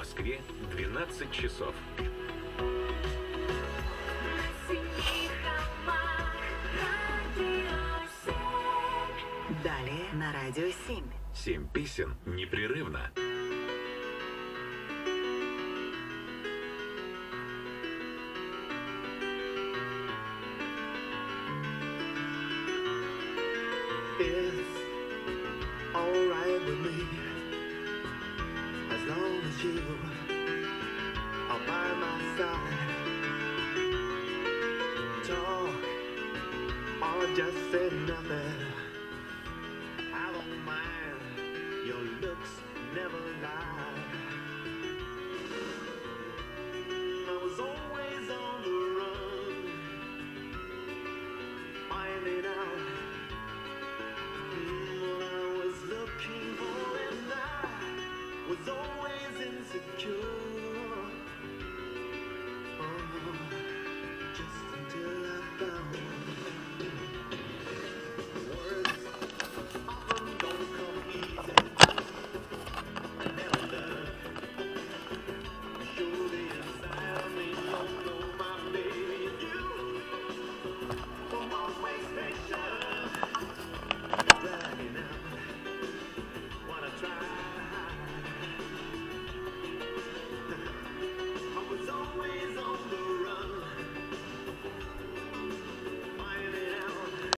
20 часов. Далее на радио 7. Семь песен непрерывно. It's alright with me side. Talk or just say nothing. I don't mind. Your looks never lie.